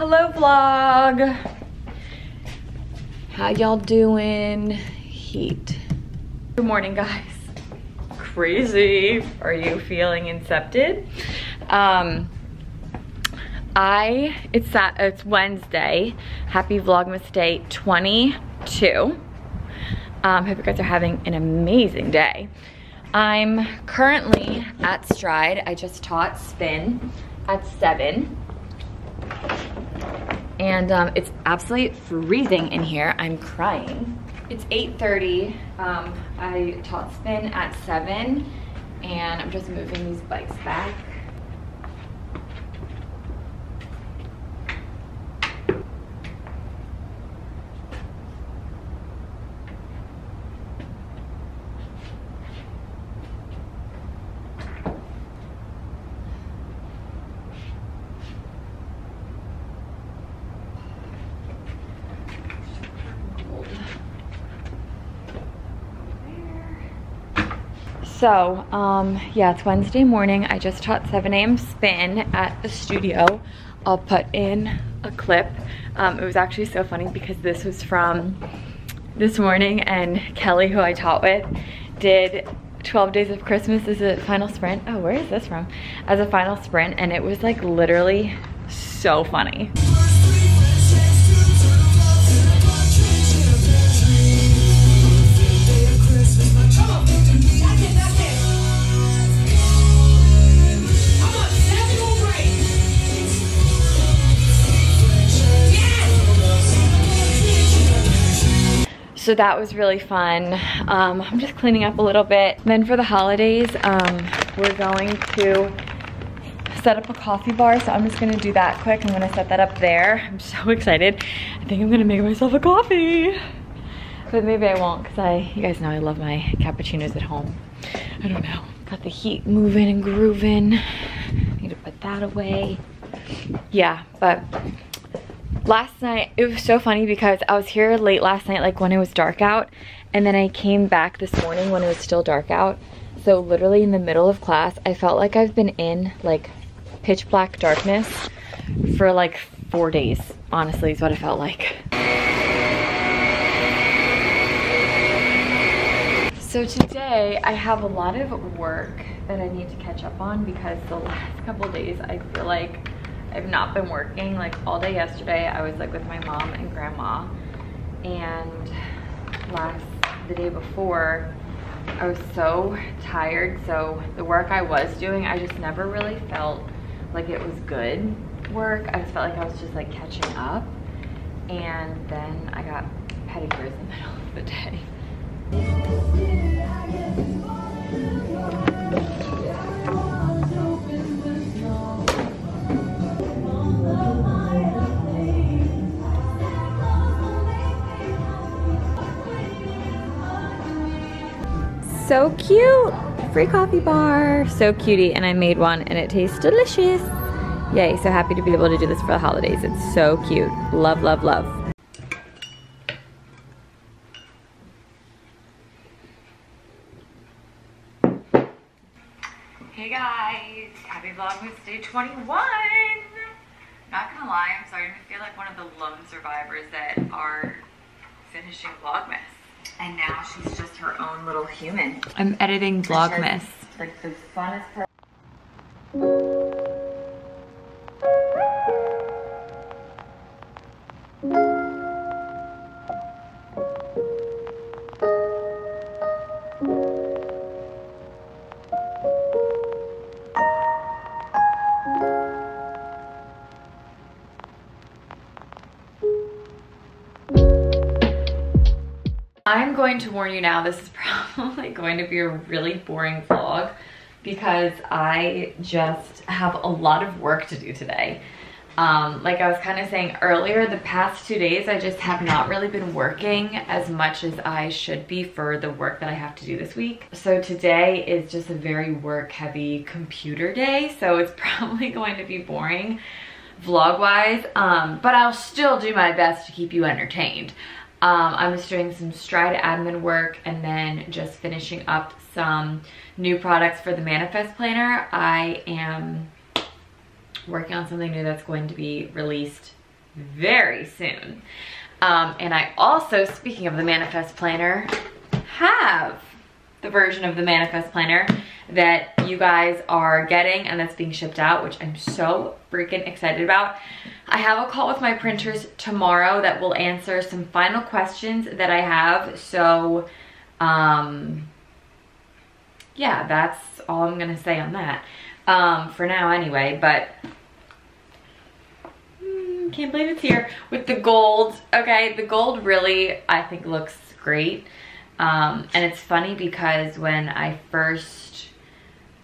Hello vlog. How y'all doing? Heat. Good morning guys. Crazy. Are you feeling incepted? Um, I, it's, it's Wednesday. Happy Vlogmas Day 22. Um, hope you guys are having an amazing day. I'm currently at Stride. I just taught spin at seven. And um, it's absolutely freezing in here. I'm crying. It's 8.30. Um, I taught spin at seven and I'm just moving these bikes back. So, um, yeah, it's Wednesday morning. I just taught 7 a.m. spin at the studio. I'll put in a clip. Um, it was actually so funny because this was from this morning and Kelly, who I taught with, did 12 Days of Christmas as a final sprint. Oh, where is this from? As a final sprint and it was like literally so funny. So that was really fun. Um, I'm just cleaning up a little bit. Then for the holidays, um, we're going to set up a coffee bar. So I'm just gonna do that quick. I'm gonna set that up there. I'm so excited. I think I'm gonna make myself a coffee. But maybe I won't because I, you guys know I love my cappuccinos at home. I don't know. Got the heat moving and grooving. Need to put that away. Yeah, but last night, it was so funny because I was here late last night, like when it was dark out, and then I came back this morning when it was still dark out. So literally in the middle of class, I felt like I've been in like pitch black darkness for like four days, honestly, is what it felt like. So today I have a lot of work that I need to catch up on because the last couple days I feel like I've not been working like all day yesterday. I was like with my mom and grandma and last, the day before, I was so tired. So the work I was doing, I just never really felt like it was good work. I just felt like I was just like catching up. And then I got pedicures in the middle of the day. So cute. Free coffee bar. So cutie. And I made one and it tastes delicious. Yay, so happy to be able to do this for the holidays. It's so cute. Love, love, love. Hey guys, happy Vlogmas Day 21. Not gonna lie, I'm starting to feel like one of the lone survivors that are finishing Vlogmas. And now she's just her own little human. I'm editing Vlogmas. Like the funnest part. Going to warn you now, this is probably going to be a really boring vlog because I just have a lot of work to do today. Um, like I was kind of saying earlier, the past two days I just have not really been working as much as I should be for the work that I have to do this week. So today is just a very work heavy computer day, so it's probably going to be boring vlog wise, um, but I'll still do my best to keep you entertained. Um, I'm just doing some Stride admin work and then just finishing up some new products for the Manifest Planner. I am working on something new that's going to be released very soon. Um, and I also, speaking of the Manifest Planner, have the version of the Manifest Planner that you guys are getting and that's being shipped out, which I'm so freaking excited about. I have a call with my printers tomorrow that will answer some final questions that I have. So, um, yeah, that's all I'm gonna say on that. Um, for now anyway, but hmm, can't believe it's here with the gold. Okay, the gold really, I think looks great. Um, and it's funny because when I first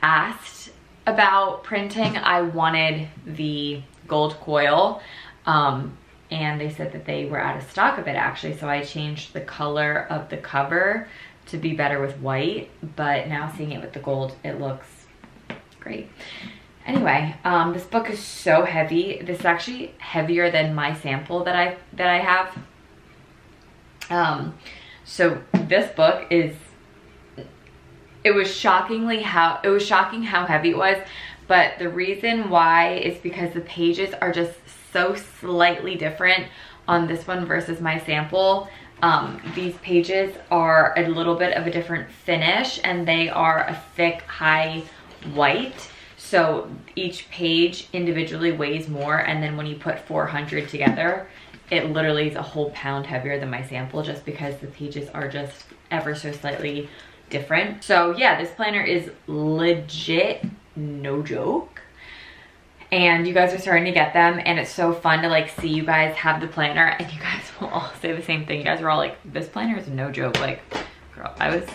asked about printing, I wanted the gold coil. Um, and they said that they were out of stock of it actually. So I changed the color of the cover to be better with white. But now seeing it with the gold, it looks great. Anyway, um, this book is so heavy. This is actually heavier than my sample that I that I have. Um, so this book is, it was shockingly how, it was shocking how heavy it was, but the reason why is because the pages are just so slightly different on this one versus my sample. Um, these pages are a little bit of a different finish and they are a thick, high white. So each page individually weighs more and then when you put 400 together, it literally is a whole pound heavier than my sample just because the pages are just ever so slightly different. So yeah, this planner is legit, no joke. And you guys are starting to get them and it's so fun to like see you guys have the planner and you guys will all say the same thing. You guys are all like, this planner is no joke. Like, girl, I was,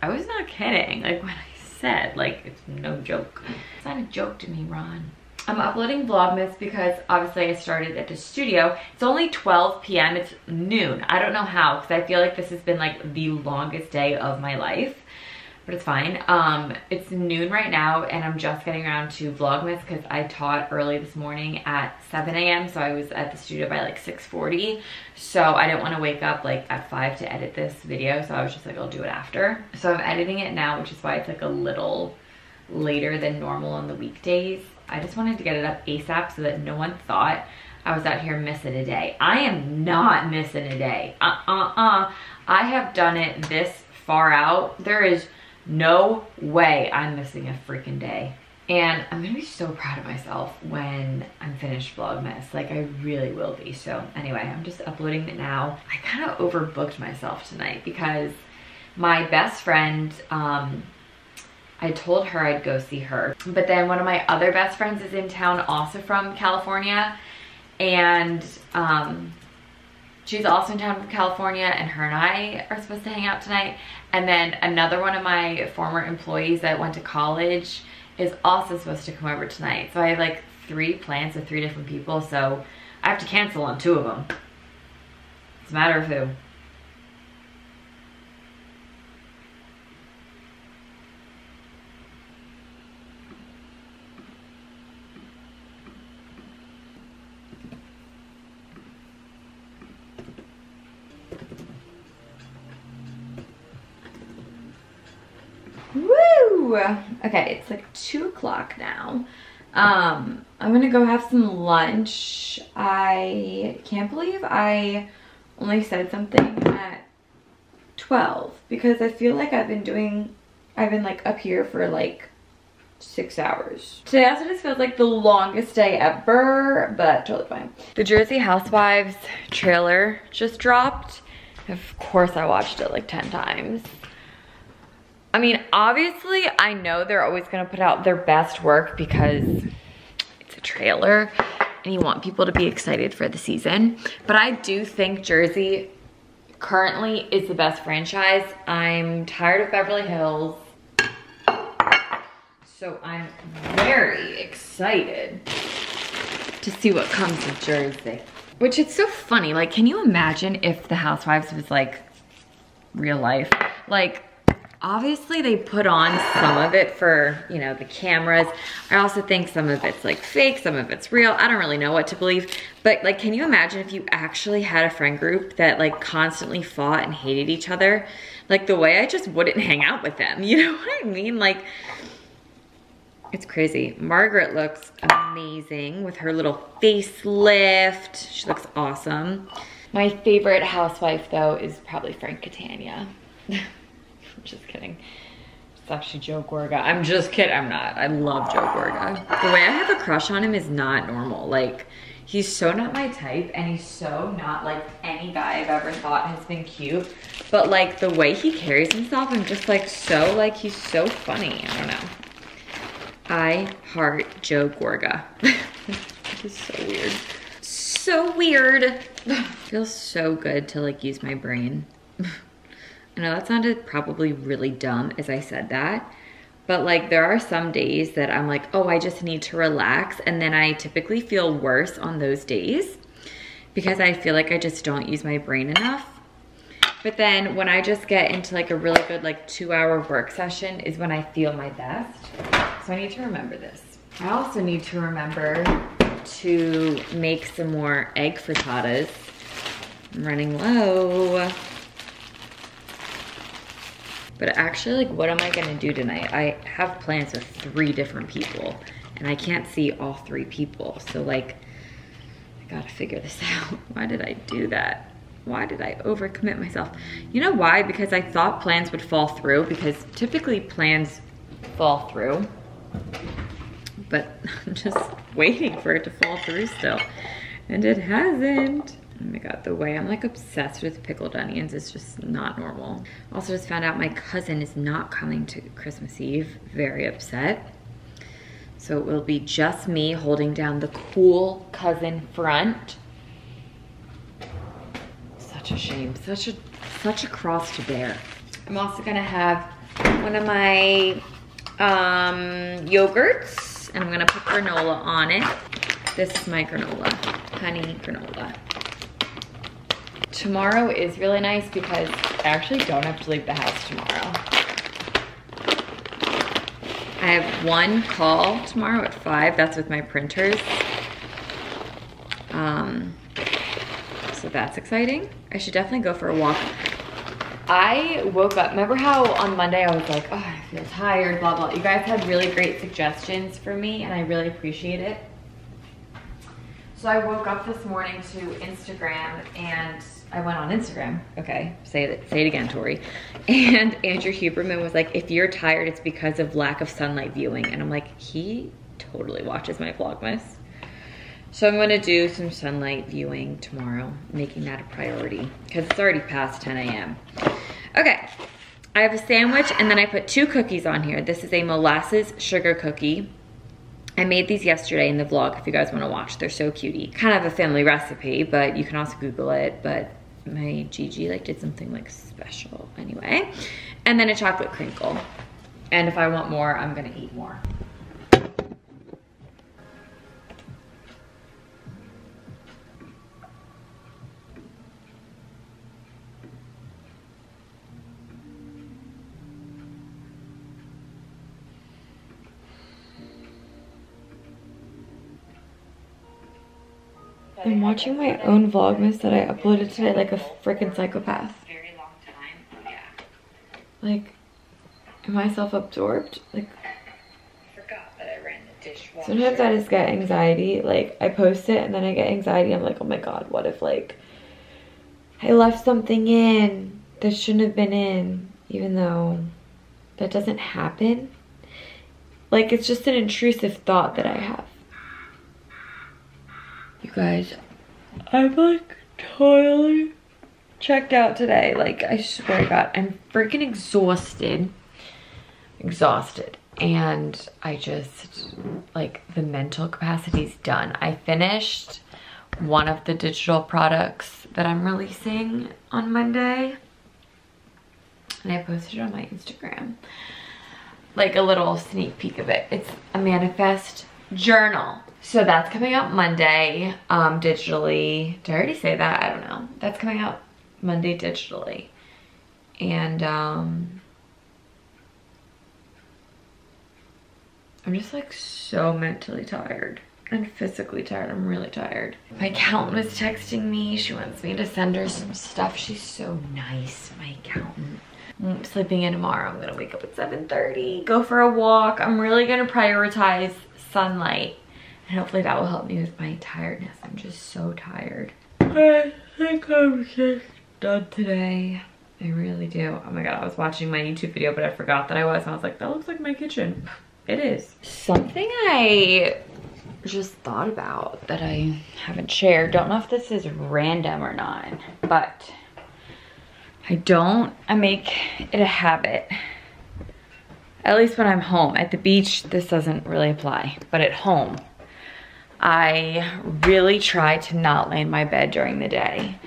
I was not kidding. Like when I said, like, it's no joke. It's not a joke to me, Ron. I'm uploading Vlogmas because obviously I started at the studio. It's only 12 p.m. It's noon. I don't know how because I feel like this has been like the longest day of my life. But it's fine. Um, it's noon right now and I'm just getting around to Vlogmas because I taught early this morning at 7 a.m. So I was at the studio by like 6.40. So I didn't want to wake up like at 5 to edit this video. So I was just like, I'll do it after. So I'm editing it now, which is why it's like a little later than normal on the weekdays. I just wanted to get it up ASAP so that no one thought I was out here missing a day. I am not missing a day. Uh-uh-uh. I have done it this far out. There is no way I'm missing a freaking day. And I'm gonna be so proud of myself when I'm finished Vlogmas. Like I really will be. So anyway, I'm just uploading it now. I kind of overbooked myself tonight because my best friend, um, I told her I'd go see her. But then one of my other best friends is in town also from California and um, she's also in town from California and her and I are supposed to hang out tonight. And then another one of my former employees that went to college is also supposed to come over tonight. So I have like three plans with three different people. So I have to cancel on two of them. It's a matter of who. Okay, it's like two o'clock now. Um, I'm gonna go have some lunch. I can't believe I only said something at 12 because I feel like I've been doing, I've been like up here for like six hours. Today also just feels like the longest day ever, but totally fine. The Jersey Housewives trailer just dropped. Of course I watched it like 10 times. I mean, obviously, I know they're always gonna put out their best work because it's a trailer and you want people to be excited for the season. But I do think Jersey currently is the best franchise. I'm tired of Beverly Hills. So I'm very excited to see what comes with Jersey. Which it's so funny, like can you imagine if the Housewives was like real life? Like obviously they put on some of it for, you know, the cameras. I also think some of it's like fake, some of it's real. I don't really know what to believe. But like, can you imagine if you actually had a friend group that like constantly fought and hated each other? Like the way I just wouldn't hang out with them. You know what I mean? Like, It's crazy. Margaret looks amazing with her little facelift. She looks awesome. My favorite housewife though is probably Frank Catania. just kidding. It's actually Joe Gorga. I'm just kidding, I'm not. I love Joe Gorga. The way I have a crush on him is not normal. Like, he's so not my type and he's so not like any guy I've ever thought has been cute. But like the way he carries himself, I'm just like so, like he's so funny. I don't know. I heart Joe Gorga. this is so weird. So weird. Feels so good to like use my brain. I know that sounded probably really dumb as I said that, but like there are some days that I'm like, oh, I just need to relax. And then I typically feel worse on those days because I feel like I just don't use my brain enough. But then when I just get into like a really good like two hour work session is when I feel my best. So I need to remember this. I also need to remember to make some more egg frittatas. I'm running low. But actually, like, what am I gonna do tonight? I have plans with three different people and I can't see all three people. So like, I gotta figure this out. Why did I do that? Why did I overcommit myself? You know why? Because I thought plans would fall through because typically plans fall through. But I'm just waiting for it to fall through still. And it hasn't. Oh my god, the way I'm like obsessed with pickled onions is just not normal. Also just found out my cousin is not coming to Christmas Eve. Very upset. So it will be just me holding down the cool cousin front. Such a shame, such a, such a cross to bear. I'm also gonna have one of my um, yogurts and I'm gonna put granola on it. This is my granola, honey granola. Tomorrow is really nice because I actually don't have to leave the house tomorrow. I have one call tomorrow at five. That's with my printers. Um, so that's exciting. I should definitely go for a walk. I woke up, remember how on Monday I was like, oh, I feel tired, blah, blah. You guys had really great suggestions for me and I really appreciate it. So I woke up this morning to Instagram and I went on Instagram. Okay, say it, say it again, Tori. And Andrew Huberman was like, if you're tired, it's because of lack of sunlight viewing. And I'm like, he totally watches my Vlogmas. So I'm gonna do some sunlight viewing tomorrow, making that a priority because it's already past 10 a.m. Okay, I have a sandwich and then I put two cookies on here. This is a molasses sugar cookie. I made these yesterday in the vlog if you guys wanna watch. They're so cutie. Kind of a family recipe, but you can also Google it. But my Gigi like did something like special anyway. And then a chocolate crinkle. And if I want more, I'm gonna eat more. I'm watching my own Vlogmas that I uploaded today like a freaking psychopath. Like, am I self-absorbed? Like, sometimes I just get anxiety. Like, I post it and then I get anxiety. I'm like, oh my god, what if like I left something in that shouldn't have been in, even though that doesn't happen. Like, it's just an intrusive thought that I have. You guys, I'm like totally checked out today. Like, I swear to God, I'm freaking exhausted. Exhausted. And I just, like, the mental capacity's done. I finished one of the digital products that I'm releasing on Monday. And I posted it on my Instagram. Like a little sneak peek of it. It's a manifest journal. So that's coming out Monday um, digitally. Did I already say that? I don't know. That's coming out Monday digitally. And um, I'm just like so mentally tired and physically tired. I'm really tired. My accountant was texting me. She wants me to send her some stuff. She's so nice, my accountant. I'm sleeping in tomorrow. I'm gonna wake up at 7.30, go for a walk. I'm really gonna prioritize sunlight. And hopefully that will help me with my tiredness. I'm just so tired. I think I'm just done today. I really do. Oh my god, I was watching my YouTube video, but I forgot that I was. And I was like, that looks like my kitchen. It is. Something I just thought about that I haven't shared. Don't know if this is random or not, but I don't, I make it a habit. At least when I'm home. At the beach, this doesn't really apply, but at home, I really try to not lay in my bed during the day.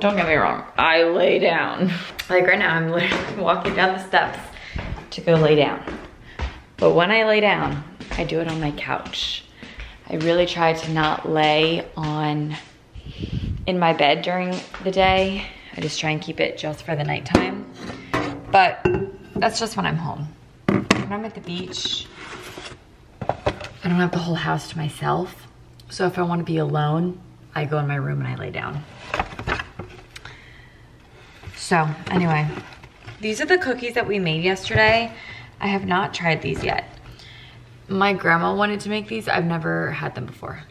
Don't get me wrong, I lay down. Like right now, I'm literally walking down the steps to go lay down. But when I lay down, I do it on my couch. I really try to not lay on in my bed during the day. I just try and keep it just for the nighttime. But that's just when I'm home. When I'm at the beach, I don't have the whole house to myself. So if I wanna be alone, I go in my room and I lay down. So anyway, these are the cookies that we made yesterday. I have not tried these yet. My grandma wanted to make these. I've never had them before.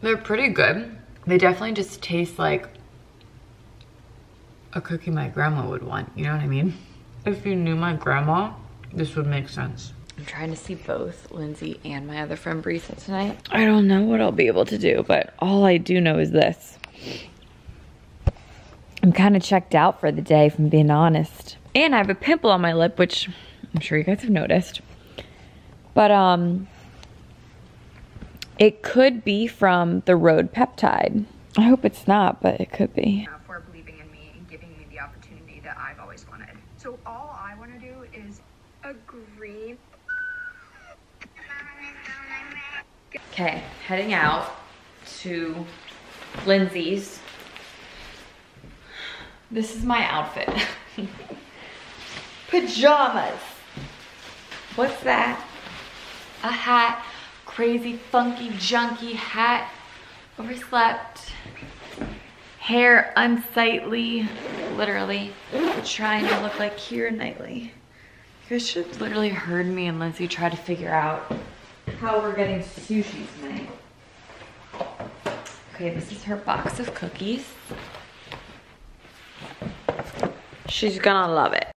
They're pretty good. They definitely just taste like a cookie my grandma would want. You know what I mean? If you knew my grandma, this would make sense. I'm trying to see both Lindsay and my other friend Brisa tonight. I don't know what I'll be able to do, but all I do know is this. I'm kind of checked out for the day, if I'm being honest. And I have a pimple on my lip, which I'm sure you guys have noticed. But, um, it could be from the Rhode peptide. I hope it's not, but it could be. Okay, heading out to Lindsay's. This is my outfit. Pajamas. What's that? A hat. Crazy, funky, junky hat. Overslept. Hair unsightly. Literally. Trying to look like Keira Knightley. You guys should have literally heard me and Lindsay try to figure out how we're getting sushi tonight. Okay, this is her box of cookies. She's gonna love it.